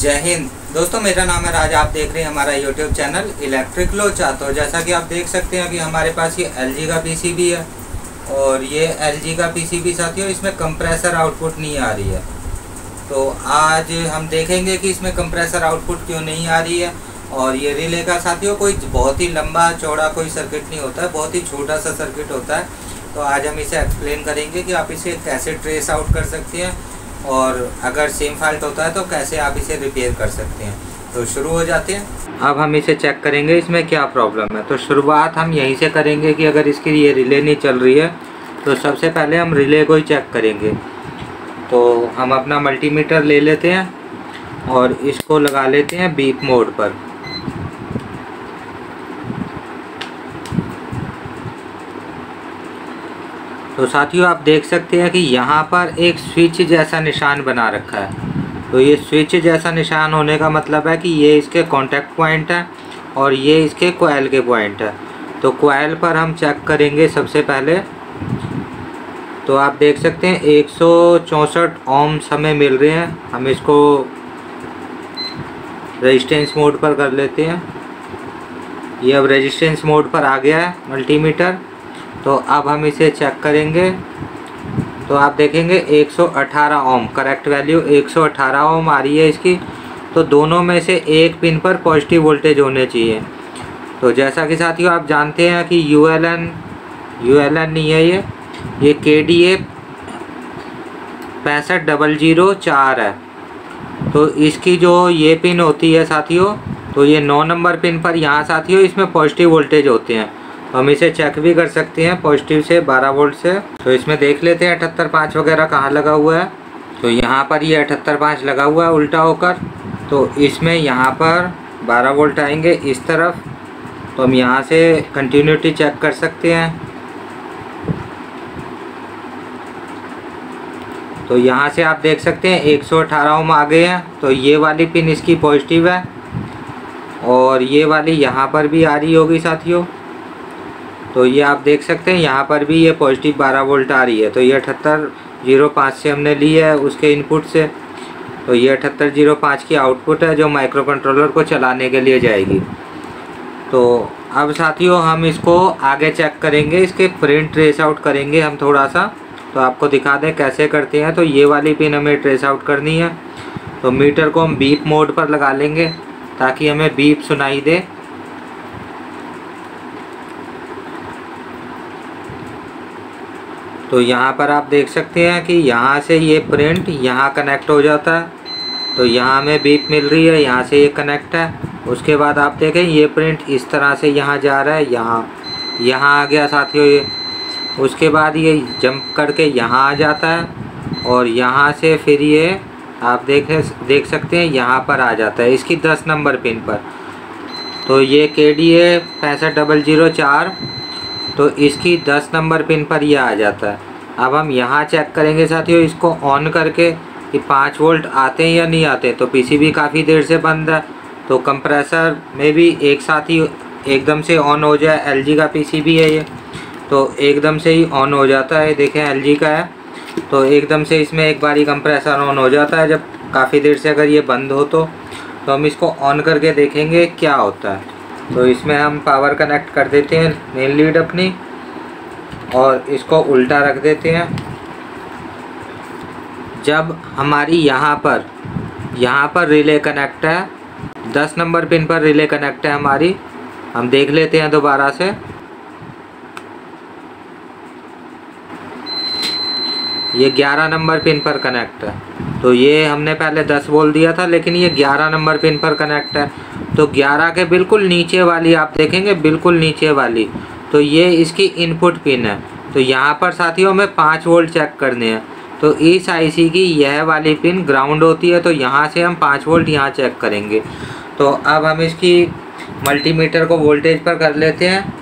जय हिंद। दोस्तों, मेरा नाम है राज। आप देख रहे हैं हमारा यूट्यूब चैनल इलेक्ट्रिक लोचा तो जैसा कि आप देख सकते हैं, अभी हमारे पास ये एलजी का पीसीबी है और ये एलजी का पीसीबी साथियों, इसमें कंप्रेसर आउटपुट नहीं आ रही है। तो आज हम देखेंगे कि इसमें कंप्रेसर आउटपुट क्यों नहीं आ रही है। और ये रिले का साथियों, कोई बहुत ही लंबा, चौड़ा कोई सर्किट नहीं होता है, बहुत ही छोटा सा सर्किट होता है। तो आज हम इसे एक्सप्लेन करेंगे कि आप इसे कैसे ट्रेस आउट कर सकते हैं। और अगर सेम फॉल्ट होता है तो कैसे आप इसे रिपेयर कर सकते हैं? तो शुरू हो जाते हैं। अब हम इसे चेक करेंगे, इसमें क्या प्रॉब्लम है? तो शुरुआत हम यहीं से करेंगे कि अगर इसकी ये रिले नहीं चल रही है तो सबसे पहले हम रिले को ही चेक करेंगे। तो हम अपना मल्टीमीटर ले लेते हैं और इसको लगा लेते हैं बीप मोड पर। तो साथियों, आप देख सकते हैं कि यहाँ पर एक स्विच जैसा निशान बना रखा है। तो ये स्विच जैसा निशान होने का मतलब है कि ये इसके कॉन्टैक्ट पॉइंट है और ये इसके कोयल के पॉइंट है। तो कोयल पर हम चेक करेंगे सबसे पहले। तो आप देख सकते हैं, एक सौ चौंसठ ओम्स हमें मिल रहे हैं। हम इसको रेजिस्टेंस मोड पर कर लेते हैं। ये अब रेजिस्टेंस मोड पर आ गया है मल्टीमीटर तो अब हम इसे चेक करेंगे। तो आप देखेंगे 118 ओम करेक्ट वैल्यू 118 ओम आ रही है इसकी। तो दोनों में से एक पिन पर पॉजिटिव वोल्टेज होने चाहिए। तो जैसा कि साथियों आप जानते हैं कि U L N U L N नहीं है ये। ये के डी ए पैंसठ डबल ज़ीरो चार है। तो इसकी जो ये पिन होती है साथियों तो ये नौ नंबर पिन पर यहाँ साथियों इसमें पॉजिटिव वोल्टेज होते हैं। हम इसे चेक भी कर सकते हैं पॉजिटिव से 12 वोल्ट से। तो इसमें देख लेते हैं अठहत्तर पाँच वगैरह कहाँ लगा हुआ है। तो यहाँ पर ये अठहत्तर पाँच लगा हुआ है उल्टा होकर। तो इसमें यहाँ पर 12 वोल्ट आएँगे इस तरफ़। तो हम यहाँ से कंटिन्यूटी चेक कर सकते हैं। तो यहाँ से आप देख सकते हैं एक सौ अठारह आ गए हैं। तो ये वाली पिन इसकी पॉजिटिव है। और ये वाली यहाँ पर भी आ रही होगी साथियों। तो ये आप देख सकते हैं, यहाँ पर भी ये पॉजिटिव 12 वोल्ट आ रही है। तो ये अठहत्तर ज़ीरो पाँच से हमने ली है उसके इनपुट से। तो ये अठहत्तर ज़ीरो पाँच की आउटपुट है जो माइक्रो कंट्रोलर को चलाने के लिए जाएगी। तो अब साथियों, हम इसको आगे चेक करेंगे, इसके प्रिंट ट्रेस आउट करेंगे हम थोड़ा सा। तो आपको दिखा दें कैसे करते हैं। तो ये वाली पिन हमें ट्रेस आउट करनी है। तो मीटर को हम बीप मोड पर लगा लेंगे ताकि हमें बीप सुनाई दे। तो यहाँ पर आप देख सकते हैं कि यहाँ से ये प्रिंट यहाँ कनेक्ट हो जाता है। तो यहाँ में बीप मिल रही है, यहाँ से ये कनेक्ट है। उसके बाद आप देखें, ये प्रिंट इस तरह से यहाँ जा रहा है, यहाँ यहाँ आ गया साथियों ये। उसके बाद ये जंप करके यहाँ आ जाता है और यहाँ से फिर ये आप देख देख सकते हैं, यहाँ पर आ जाता है, इसकी दस नंबर पिन पर। तो ये के डी ए पैंसठ डबल ज़ीरो चार तो इसकी 10 नंबर पिन पर यह आ जाता है। अब हम यहाँ चेक करेंगे साथियों, इसको ऑन करके कि पाँच वोल्ट आते हैं या नहीं आते तो पीसीबी काफ़ी देर से बंद है। तो कंप्रेसर में भी एक साथ ही एकदम से ऑन हो जाए। एलजी का पीसीबी है ये। तो एकदम से ही ऑन हो जाता है। देखें एलजी का है। तो एकदम से इसमें एक बार ही कंप्रेसर ऑन हो जाता है। जब काफ़ी देर से अगर ये बंद हो तो तो हम इसको ऑन करके देखेंगे क्या होता है। तो इसमें हम पावर कनेक्ट कर देते हैं मेन लीड अपनी, और इसको उल्टा रख देते हैं। जब हमारी यहाँ पर यहाँ पर रिले कनेक्ट है, दस नंबर पिन पर रिले कनेक्ट है हमारी, हम देख लेते हैं दोबारा से। ये 11 नंबर पिन पर कनेक्ट है। तो ये हमने पहले 10 बोल दिया था, लेकिन ये 11 नंबर पिन पर कनेक्ट है। तो 11 के बिल्कुल नीचे वाली आप देखेंगे, बिल्कुल नीचे वाली। तो ये इसकी इनपुट पिन है। तो यहाँ पर साथियों में पाँच वोल्ट चेक करने हैं। तो इस आईसी की यह वाली पिन ग्राउंड होती है तो यहाँ से हम पाँच वोल्ट यहाँ चेक करेंगे। तो अब हम इसकी मल्टीमीटर को वोल्टेज पर कर लेते हैं।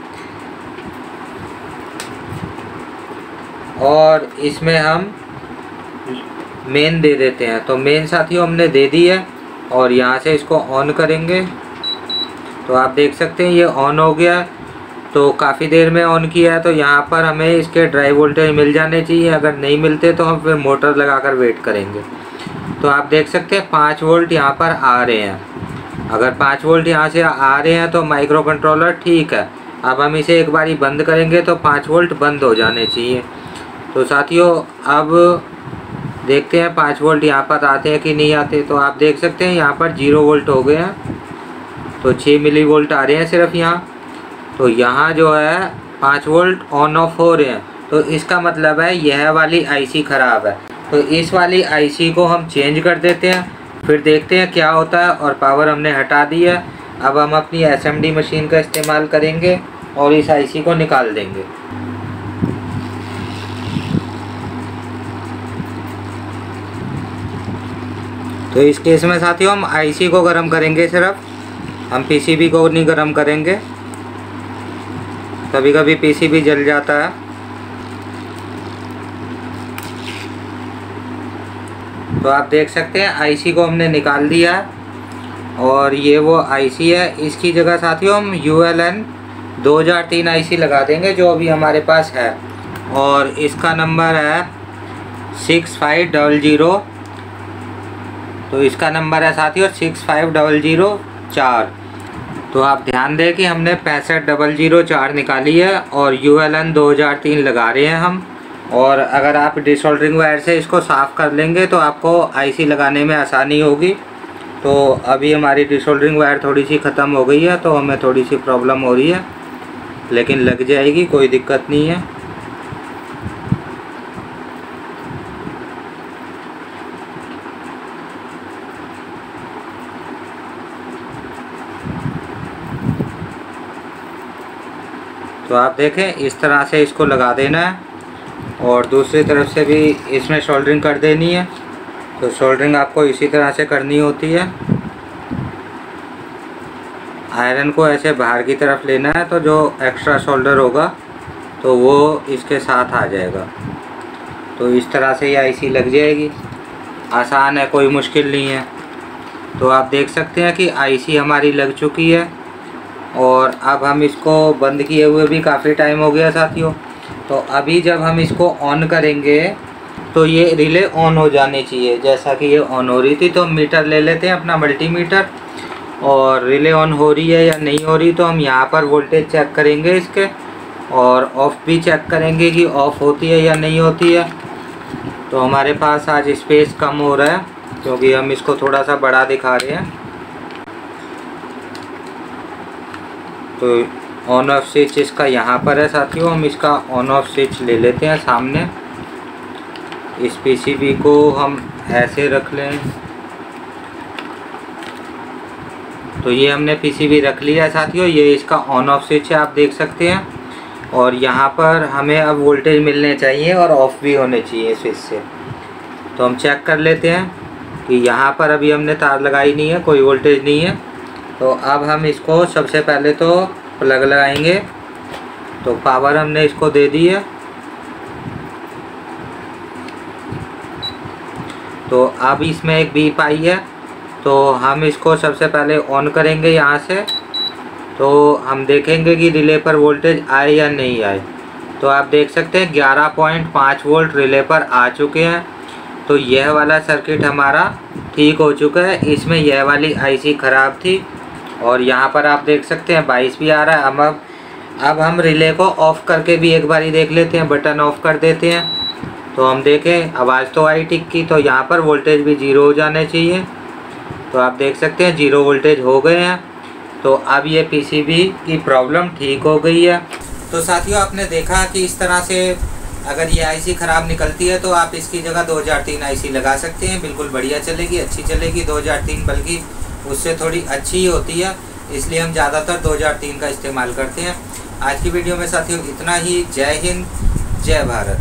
और इसमें हम मेन दे देते हैं। तो मेन साथियों, हमने दे दी है और यहाँ से इसको ऑन करेंगे। तो आप देख सकते हैं, ये ऑन हो गया। तो काफ़ी देर में ऑन किया है तो यहाँ पर हमें इसके ड्राई वोल्टेज मिल जाने चाहिए। अगर नहीं मिलते तो हम फिर मोटर लगाकर वेट करेंगे। तो आप देख सकते हैं, पाँच वोल्ट यहाँ पर आ रहे हैं। अगर पाँच वोल्ट यहाँ से आ रहे हैं तो माइक्रो कंट्रोलर ठीक है। अब हम इसे एक बारी बंद करेंगे तो पाँच वोल्ट बंद हो जाने चाहिए। तो साथियों, अब देखते हैं पाँच वोल्ट यहाँ पर आते हैं कि नहीं आते। तो आप देख सकते हैं यहाँ पर ज़ीरो वोल्ट हो गए हैं। तो छः मिली वोल्ट आ रहे हैं सिर्फ़ यहाँ। तो यहाँ जो है पाँच वोल्ट ऑन ऑफ़ हो रहे हैं। तो इसका मतलब है यह वाली आईसी ख़राब है। तो इस वाली आईसी को हम चेंज कर देते हैं। फिर देखते हैं क्या होता है और पावर हमने हटा दी है। अब हम अपनी एसएमडी मशीन का इस्तेमाल करेंगे और इस आईसी को निकाल देंगे। तो इस केस में साथियों हम आईसी को गर्म करेंगे सिर्फ़। हम पीसीबी को नहीं गर्म करेंगे। कभी कभी पीसीबी जल जाता है। तो आप देख सकते हैं आईसी को हमने निकाल दिया है। और ये वो आईसी है। इसकी जगह साथियों हम यू एल एन दो हज़ार तीन आई लगा देंगे, जो अभी हमारे पास है। और इसका नंबर है सिक्स फाइव डबल ज़ीरो तो इसका नंबर है साथियों सिक्स फाइव डबल ज़ीरो चार। तो आप ध्यान दें कि हमने पैंसठ डबल ज़ीरो चार निकाली है, और यू एल एन दो हज़ार तीन लगा रहे हैं हम। और अगर आप डिसोल्डरिंग वायर से इसको साफ़ कर लेंगे तो आपको आईसी लगाने में आसानी होगी। तो अभी हमारी डिसोल्डरिंग वायर थोड़ी सी ख़त्म हो गई है तो हमें थोड़ी सी प्रॉब्लम हो रही है, लेकिन लग जाएगी, कोई दिक्कत नहीं है। तो आप देखें, इस तरह से इसको लगा देना है और दूसरी तरफ़ से भी इसमें शोल्डरिंग कर देनी है। तो शोल्डरिंग आपको इसी तरह से करनी होती है। आयरन को ऐसे बाहर की तरफ़ लेना है तो जो एक्स्ट्रा शोल्डर होगा तो वो इसके साथ आ जाएगा। तो इस तरह से ये आईसी लग जाएगी। आसान है, कोई मुश्किल नहीं है। तो आप देख सकते हैं कि आईसी हमारी लग चुकी है। और अब हम इसको बंद किए हुए भी काफ़ी टाइम हो गया साथियों। तो अभी जब हम इसको ऑन करेंगे तो ये रिले ऑन हो जानी चाहिए। जैसा कि ये ऑन हो रही थी तो मीटर ले लेते हैं अपना मल्टीमीटर और रिले ऑन हो रही है या नहीं हो रही तो हम यहाँ पर वोल्टेज चेक करेंगे इसके। और ऑफ़ भी चेक करेंगे कि ऑफ़ होती है या नहीं होती है। तो हमारे पास आज स्पेस कम हो रहा है, क्योंकि हम इसको थोड़ा सा बड़ा दिखा रहे हैं। तो ऑन ऑफ़ स्विच इसका यहाँ पर है साथियों, हम इसका ऑन ऑफ़ स्विच ले लेते हैं सामने। इस पीसीबी को हम ऐसे रख लें। तो ये हमने पीसीबी रख लिया है साथियों, ये इसका ऑन ऑफ़ स्विच है, आप देख सकते हैं। और यहाँ पर हमें अब वोल्टेज मिलने चाहिए और ऑफ़ भी होने चाहिए स्विच से। तो हम चेक कर लेते हैं कि यहाँ पर अभी हमने तार लगाई नहीं है, कोई वोल्टेज नहीं है। तो अब हम इसको सबसे पहले तो प्लग लगाएँगे। तो पावर हमने इसको दे दी है। तो अब इसमें एक बीप आई है। तो हम इसको सबसे पहले ऑन करेंगे यहाँ से। तो हम देखेंगे कि रिले पर वोल्टेज आए या नहीं आए। तो आप देख सकते हैं 11.5 वोल्ट रिले पर आ चुके हैं। तो यह वाला सर्किट हमारा ठीक हो चुका है। इसमें यह वाली आईसी ख़राब थी। और यहाँ पर आप देख सकते हैं, बाईस भी आ रहा है। अब अब अब हम रिले को ऑफ़ करके भी एक बार ही देख लेते हैं बटन ऑफ़ कर देते हैं। तो हम देखें, आवाज़ तो आई टिक की तो यहाँ पर वोल्टेज भी ज़ीरो हो जाने चाहिए। तो आप देख सकते हैं ज़ीरो वोल्टेज हो गए हैं। तो अब ये पीसीबी की प्रॉब्लम ठीक हो गई है। तो साथियों, आपने देखा कि इस तरह से अगर ये आईसी ख़राब निकलती है तो आप इसकी जगह 2003 आईसी लगा सकते हैं। बिल्कुल बढ़िया चलेगी, अच्छी चलेगी। 2003 बल्कि उससे थोड़ी अच्छी ही होती है, इसलिए हम ज़्यादातर 2003 का इस्तेमाल करते हैं। आज की वीडियो में साथियों इतना ही। जय हिंद, जय भारत।